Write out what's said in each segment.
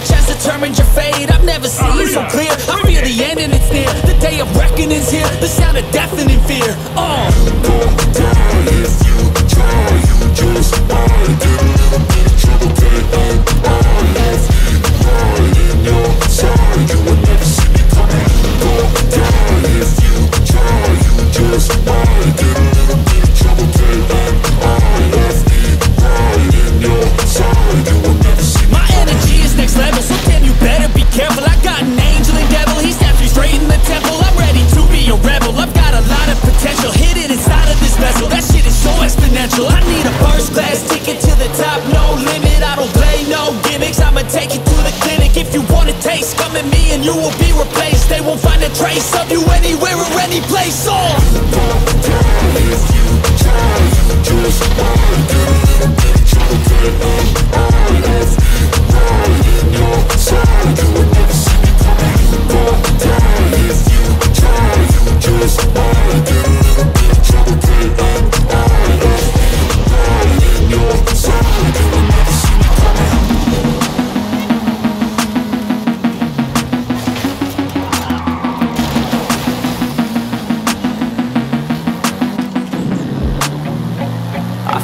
Which has determined your fate. I've never seen so clear. I feel the end and it's near The day of reckoning's here. The sound of deafening fear. Uh. If you try, you just might get a little bit of trouble, baby. I have They won't find a trace of you Anywhere or any place Oh If you try, you just might get a bit of trouble, baby. I have you right in your side. You will never see me down. If you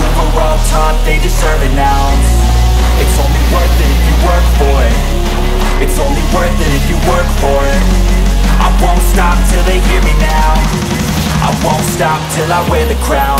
Who were all taught they deserve an ounce It's only worth it if you work for it. It's only worth it if you work for it. I won't stop till they hear me now. I won't stop till I wear the crown